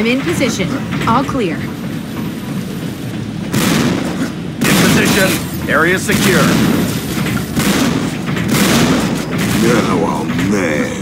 I'm in position. All clear. In position. Area secure. Now I'm mad.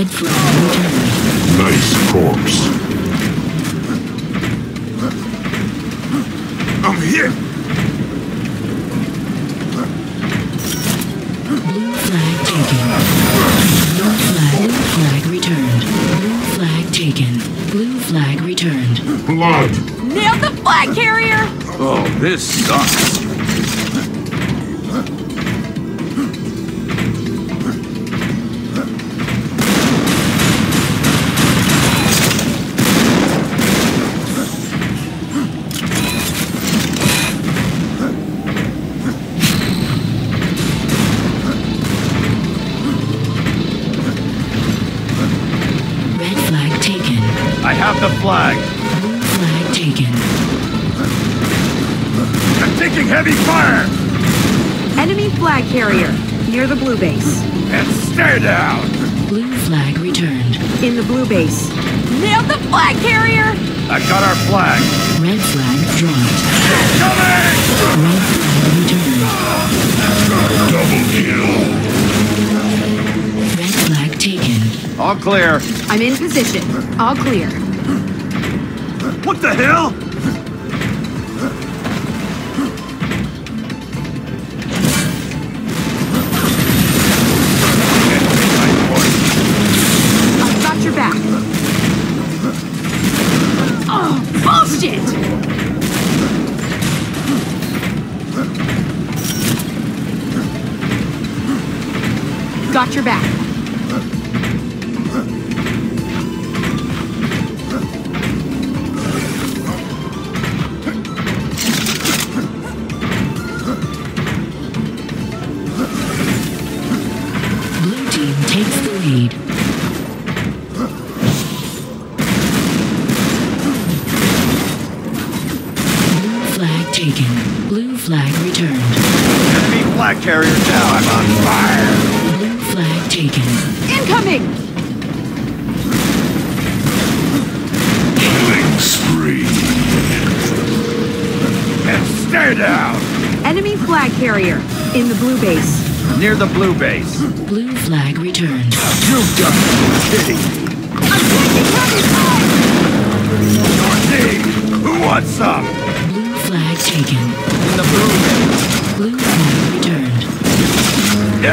Red flag returned. Nice corpse. I'm here! Blue flag taken. Blue flag. Blue flag returned. Blue flag taken. Blue flag returned. Blood. Nailed the flag carrier! Oh, this sucks. Have the flag. Flag taken. I'm taking heavy fire. Enemy flag carrier. Near the blue base. And stay down. Blue flag returned. In the blue base. Nailed the flag carrier! I got our flag. Red flag dropped. Coming! Red flag returned. Double kill. Red flag taken. All clear. I'm in position. All clear. What the hell? I've got your back. Oh! Got your back. Flag carrier down. I'm on fire. Blue flag taken. Incoming! Killing spree. And stay down. Enemy flag carrier. In the blue base. Near the blue base. Blue flag returned. You got kidding me. I'm taking heavy fire! Northeast. Who wants some? Blue flag taken. In the blue base. Blue flag returned. In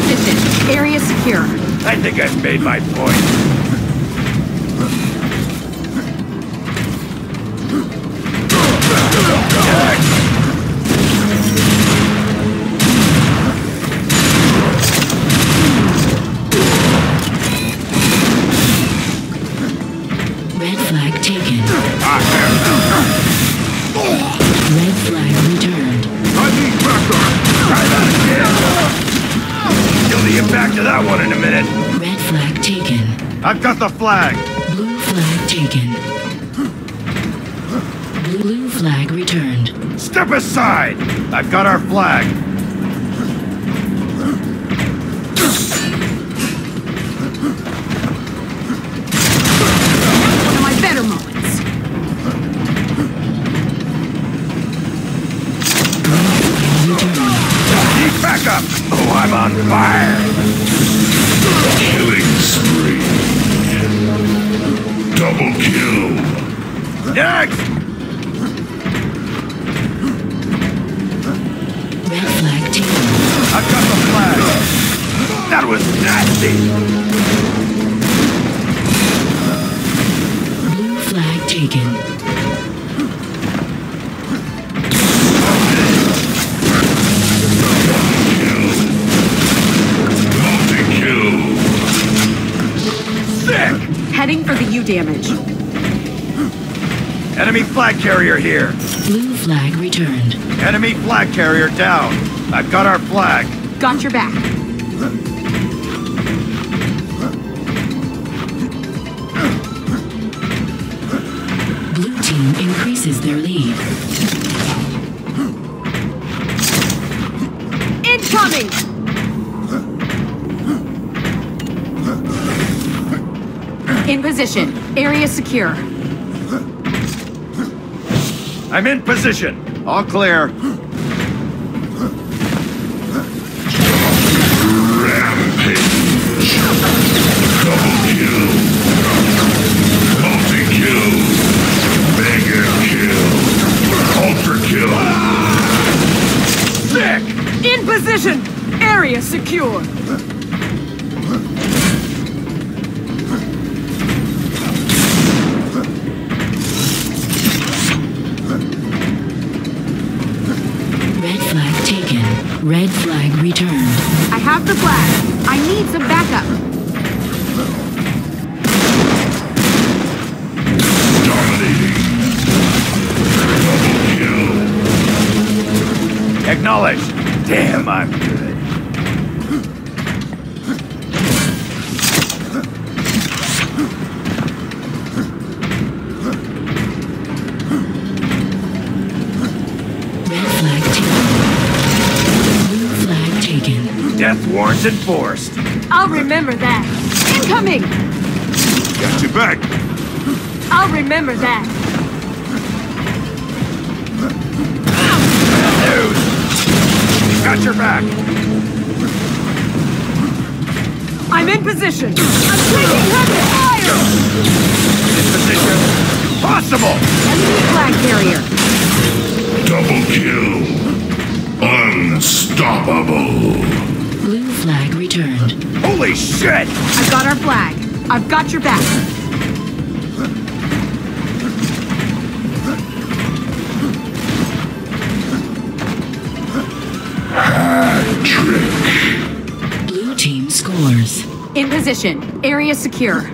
position. Area secure. I think I've made my point. Jax! I've got the flag. Blue flag taken. Blue flag returned. Step aside. I've got our flag. One of my better moments. Need backup. Oh, I'm on fire. Killing spree. Double kill. Next. Red flag taken. I've got the flag. That was nasty. Blue flag taken. Heading for the U damage. Enemy flag carrier here. Blue flag returned. Enemy flag carrier down. I've got our flag. Got your back. Blue team increases their lead. In position. Area secure. I'm in position. All clear. Taken. Death warrant enforced. I'll remember that. Incoming! Got your back. I'll remember that. News. Got your back. I'm in position. I'm taking heavy fire! In position. Possible. Enemy flag carrier. Double kill. Unstoppable. Blue flag returned. Holy shit! I've got our flag. I've got your back. Trick. Blue team scores. In position. Area secure.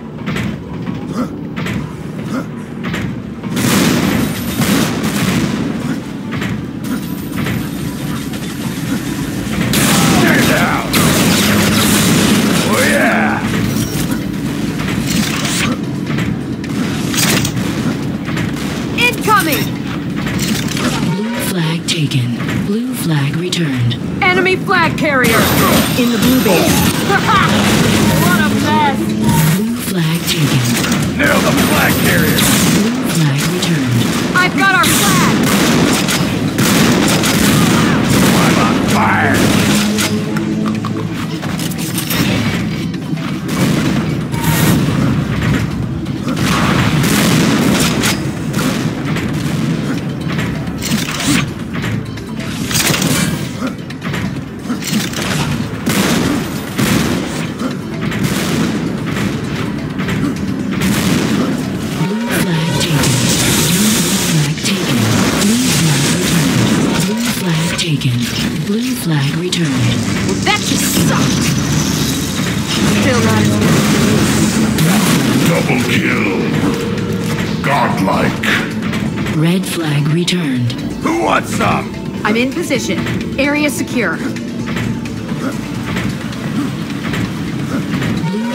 I'm in position. Area secure. Blue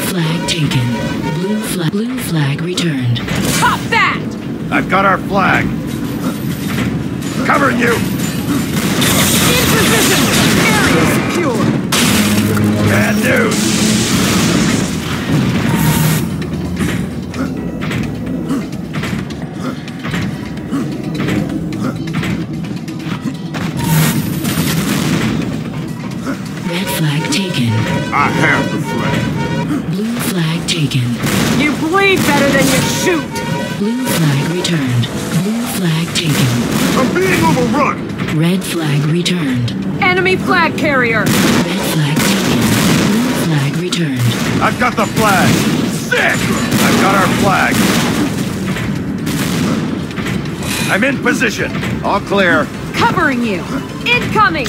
flag taken. Blue flag. Blue flag returned. Pop that! I've got our flag. Covering you. In position. Area secure. Bad news. Red flag taken. I have the flag. Blue flag taken. You bleed better than you shoot. Blue flag returned. Blue flag taken. I'm being overrun. Red flag returned. Enemy flag carrier. Red flag taken. Blue flag returned. I've got the flag. Sick. I've got our flag. I'm in position. All clear. Covering you. Incoming.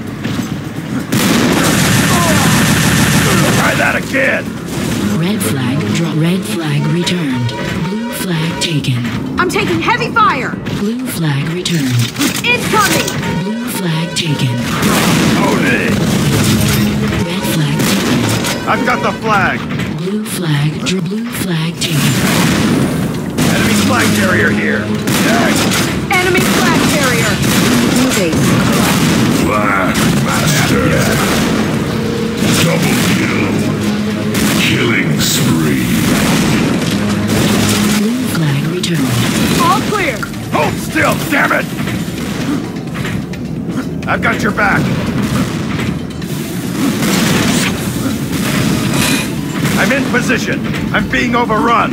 again. Red flag draw. Red flag returned. Blue flag taken. I'm taking heavy fire. Blue flag returned. Incoming. Blue flag taken. Own it. Red flag taken. I've got the flag. Blue flag. Dr- blue flag taken. Enemy flag carrier here. Yes. Enemy flag carrier. Blue base. Flag Master. Double kill. Killing spree. Blue flag returned. All clear. Hold still, damn it! I've got your back. I'm in position. I'm being overrun.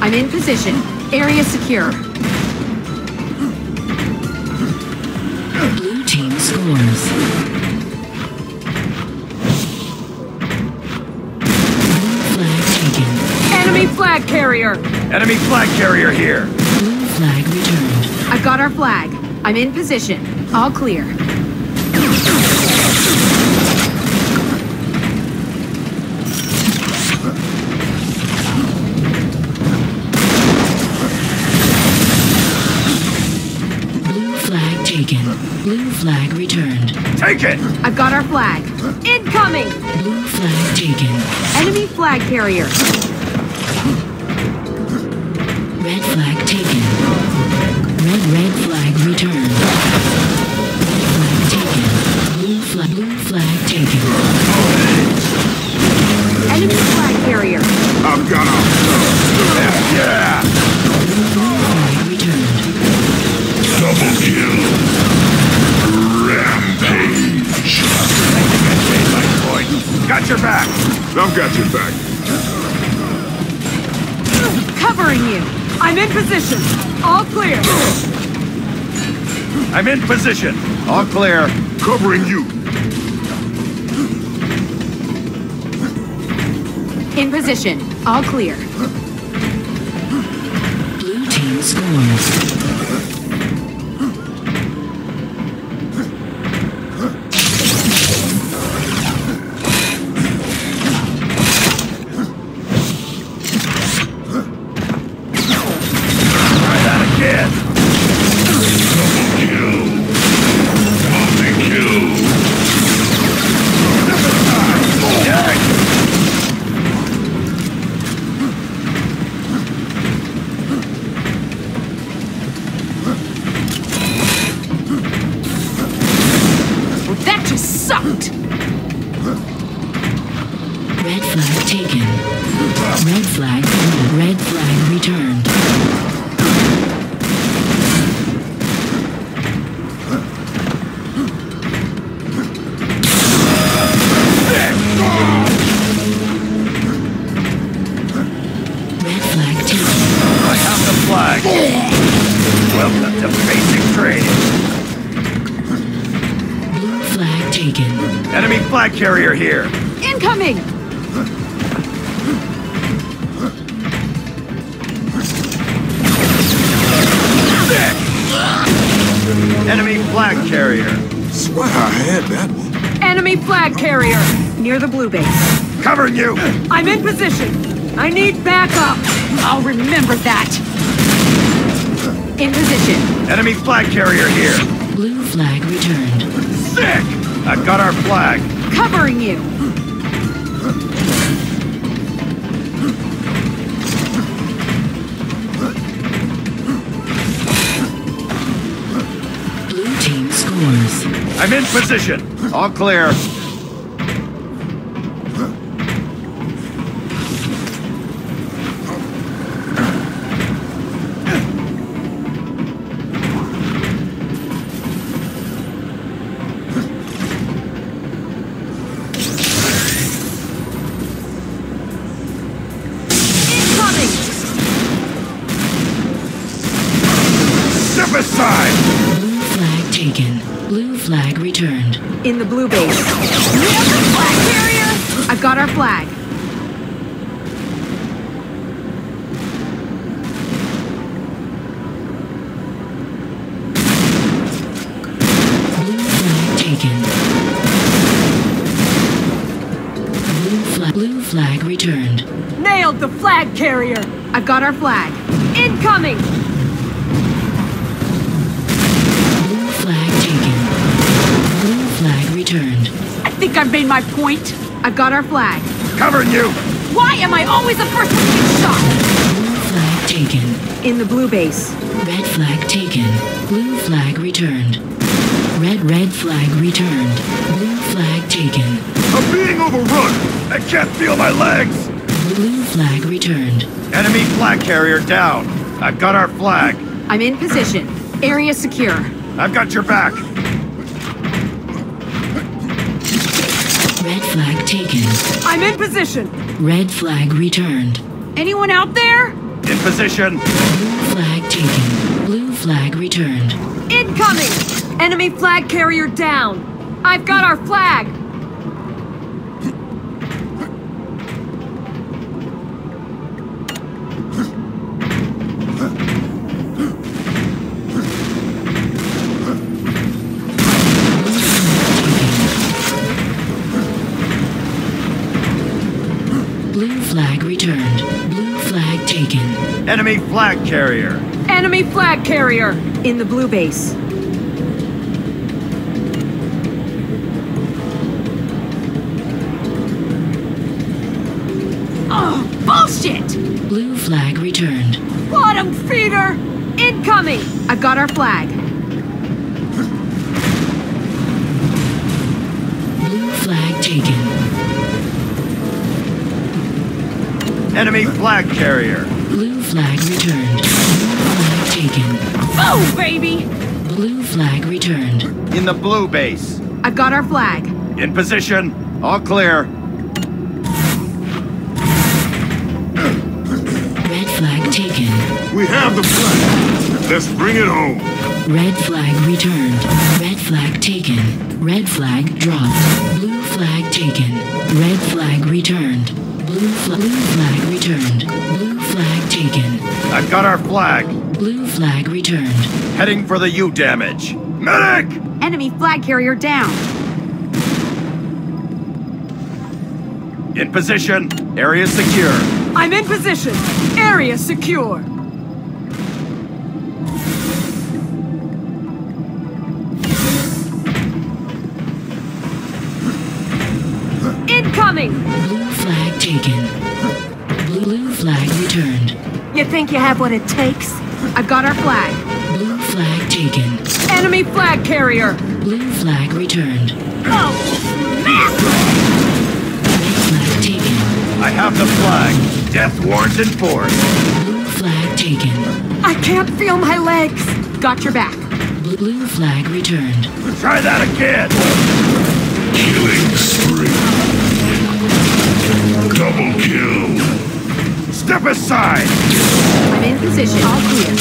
I'm in position. Area secure. Blue team scores. Flag carrier. Enemy flag carrier here. Blue flag returned. I've got our flag. I'm in position. All clear. Blue flag taken. Blue flag returned. Take it! I've got our flag. Incoming. Blue flag taken. Enemy flag carrier. Your back. I've got your back. Covering you. I'm in position. All clear. I'm in position. All clear. Covering you. In position. All clear. Blue team scores. Sucked. Red flag taken. Red flag red flag returned. Carrier here. Incoming. Enemy flag carrier. Swear I had that one. Enemy flag carrier. Near the blue base. Covering you. I'm in position. I need backup. I'll remember that. In position. Enemy flag carrier here. Blue flag returned. Sick! I've got our flag. Covering you. Blue team scores. I'm in position. All clear. Blue base. Nailed the flag carrier! I've got our flag. Blue flag taken. Blue flag, blue flag returned. Nailed the flag carrier! I've got our flag. Incoming! Returned. I think I've made my point. I've got our flag. Covering you! Why am I always the first one to get shot? Blue flag taken. In the blue base. Red flag taken. Blue flag returned. Red red flag returned. Blue flag taken. I'm being overrun! I can't feel my legs! Blue flag returned. Enemy flag carrier down. I've got our flag. I'm in position. Area secure. I've got your back. I'm in position. Red flag returned. Anyone out there? In position. Blue flag taken. Blue flag returned. Incoming! Enemy flag carrier down. I've got our flag. Blue flag returned. Blue flag taken. Enemy flag carrier. Enemy flag carrier. In the blue base. Oh, bullshit! Blue flag returned. Bottom feeder! Incoming! I've got our flag. Blue flag taken. Enemy flag carrier. Blue flag returned. Blue flag taken. Oh, baby! Blue flag returned. In the blue base. I've got our flag. In position. All clear. Red flag taken. We have the flag. Let's bring it home. Red flag returned. Red flag taken. Red flag dropped. Blue flag taken. Red flag returned. Blue, fl- blue flag returned. Blue flag taken. I've got our flag. Blue flag returned. Heading for the U damage. Medic! Enemy flag carrier down. In position. Area secure. I'm in position. Area secure. Incoming! You think you have what it takes? I've got our flag. Blue flag taken. Enemy flag carrier. Blue flag returned. Oh, man! Red flag taken. I have the flag. Death warrant in force. Blue flag taken. I can't feel my legs. Got your back. Blue, blue flag returned. Try that again. Killing spree. Double kill. Step aside. I'm in position. All clear.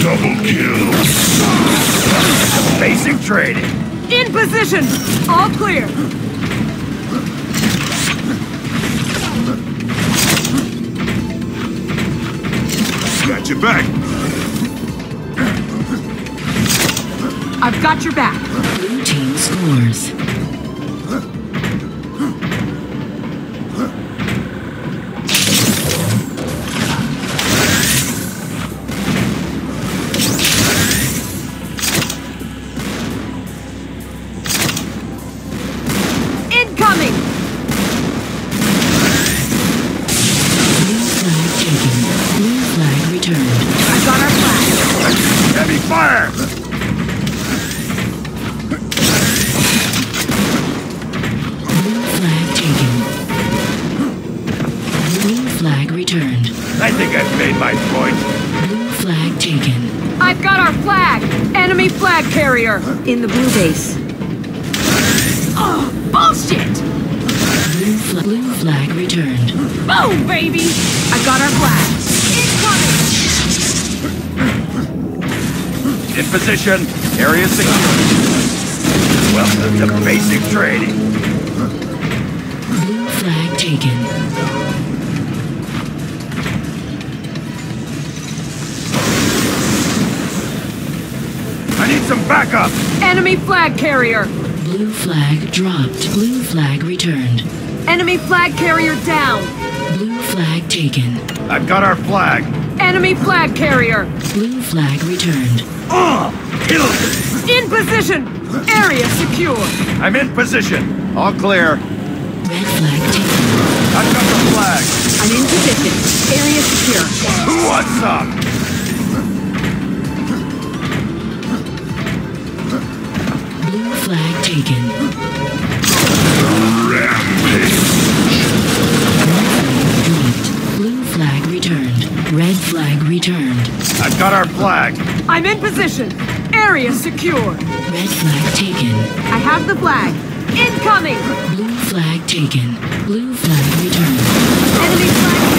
Double kill. Basic training. In position. All clear. Got your back. I've got your back. Blue team scores. In the blue base. Oh, bullshit! Blue, fla- blue flag returned. Boom, baby! I've got our flag. Incoming! In position. Area secure. Welcome to basic training. Some backup. Enemy flag carrier! Blue flag dropped. Blue flag returned. Enemy flag carrier down! Blue flag taken. I've got our flag. Enemy flag carrier! Blue flag returned. Uh, kill. In position! Area secure! I'm in position. All clear. Red flag taken. I've got the flag. I'm in position. Area secure. Who wants Blue flag taken. Rampage. Dropped. Blue flag returned. Red flag returned. I've got our flag. I'm in position. Area secure. Red flag taken. I have the flag. Incoming! Blue flag taken. Blue flag returned. Enemy flag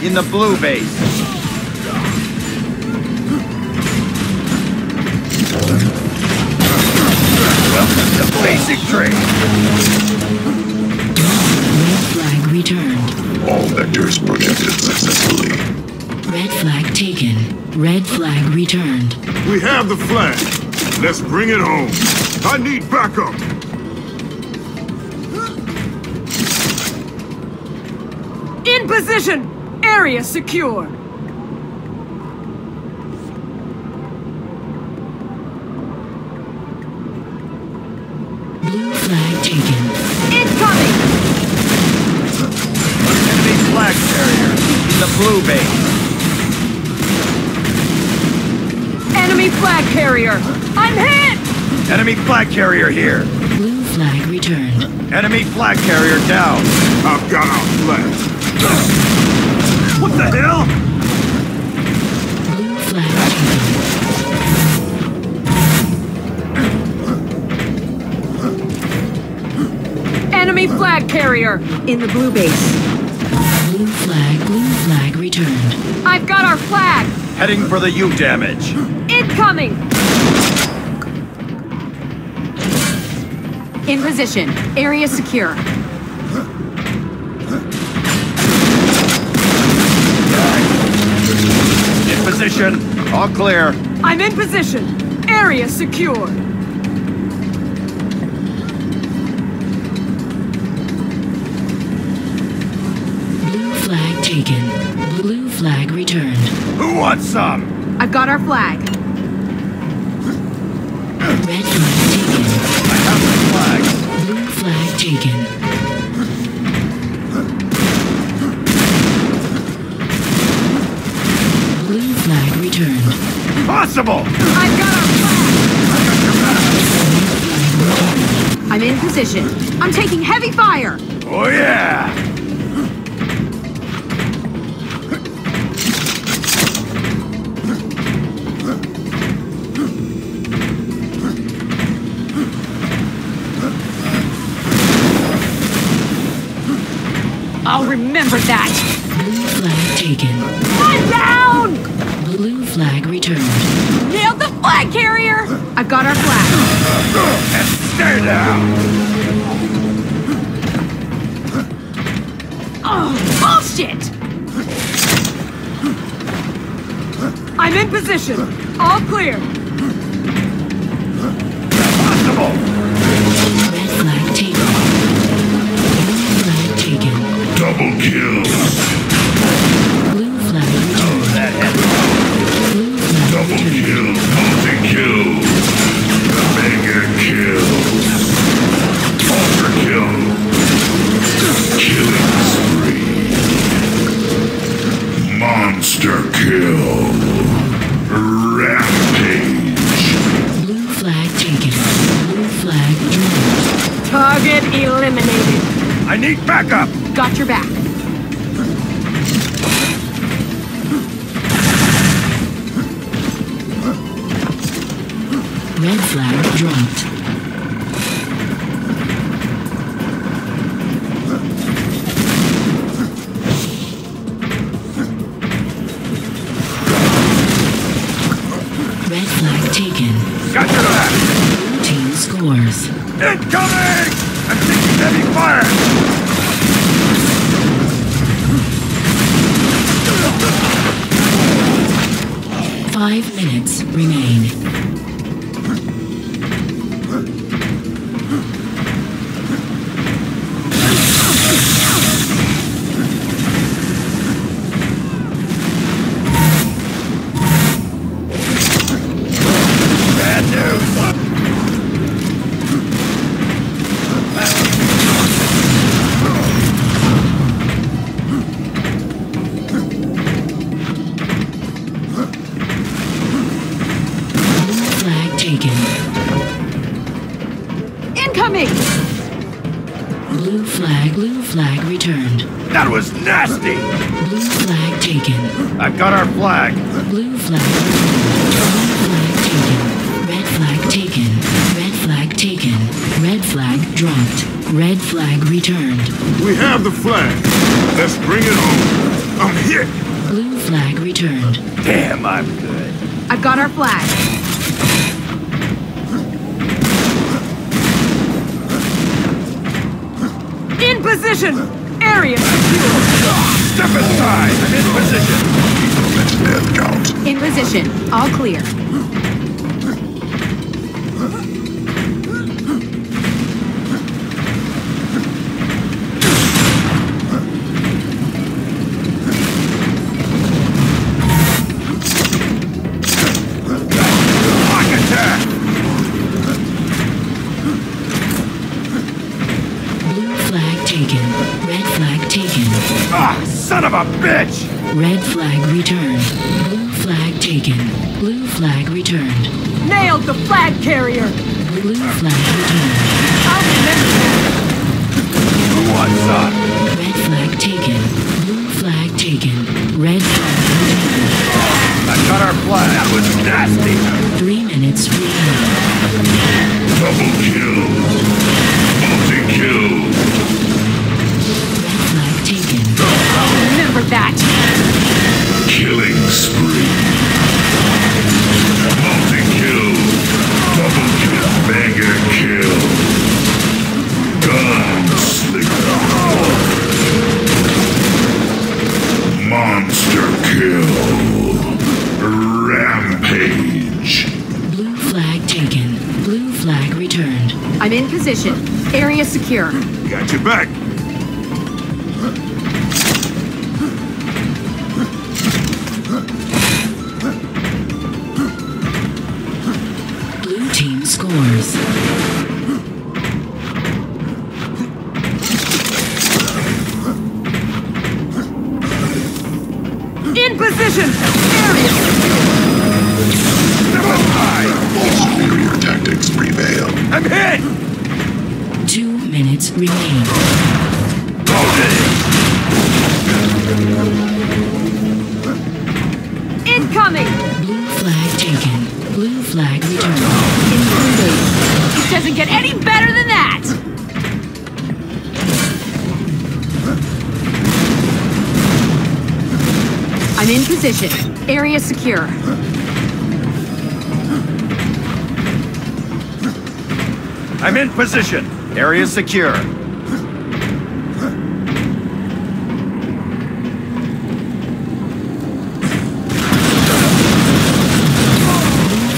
In the blue base. Welcome to basic training. Red flag returned. All vectors projected successfully. Red flag taken. Red flag returned. We have the flag. Let's bring it home. I need backup. In position! Area secure! Blue flag taken. Incoming! Enemy flag carrier. In the blue base. Enemy flag carrier! I'm hit! Enemy flag carrier here. Blue flag returned. Enemy flag carrier down. I've got our flag. What the hell? Blue flag taken. Enemy flag carrier! In the blue base. Blue flag, blue flag returned. I've got our flag! Heading for the U damage. Incoming! In position. Area secure. In position. All clear. I'm in position. Area secure. Blue flag taken. Blue flag returned. Who wants some? I've got our flag. Red flag taken. I have the flag. Blue flag taken. Blue flag returned. Possible. I've got our flag. I'm in position. I'm taking heavy fire. Oh yeah. Got our flag. And stay down. Oh, bullshit! I'm in position. All clear. Possible. Red flag taken. Blue flag taken. Double kill. Blue flag returned. That head. Blue flag Double kill. Need backup! Got your back. Red flag dropped. Red flag taken. Got your back! Team scores. Incoming! Flag taken. Incoming! Blue flag, blue flag returned. That was nasty! Blue flag taken. I've got our flag! Blue flag returned. Blue flag taken. Red flag taken. Red flag taken. Red flag dropped. Red flag returned. We have the flag. Let's bring it home. I'm hit. Blue flag returned. Damn, I'm good. I've got our flag. In position! Area secure! Step aside! I'm in position! Death count. In position. All clear. Son of a bitch! Red flag returned. Blue flag taken. Blue flag returned. Nailed the flag carrier! Blue flag returned. I'll remember that. Who wants up? Red flag taken. Blue flag taken. Red flag returned. I've got our flag! That was nasty! Three minutes remaining. Double kill. Multi kill. I'll remember that. Killing spree. Multi kill. Double kill. Mega kill. Gunslinger. Monster kill. Rampage. Blue flag taken. Blue flag returned. I'm in position. Area secure. Got your back. Area secure. I'm in position. Area secure. Blue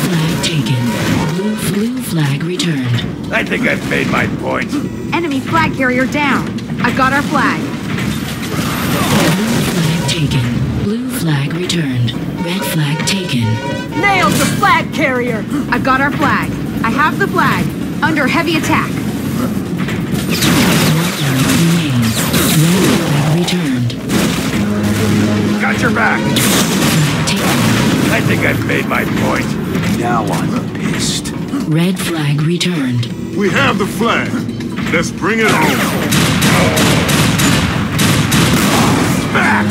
flag taken. Blue, blue flag returned. I think I've made my point. Enemy flag carrier down. I've got our flag. Blue flag taken. Blue flag returned. Red flag taken. Nailed the flag carrier! I've got our flag. I have the flag. Under heavy attack. Remains. Red flag returned. Got your back. I think I've made my point. Now I'm pissed. Red flag returned. We have the flag. Let's bring it home.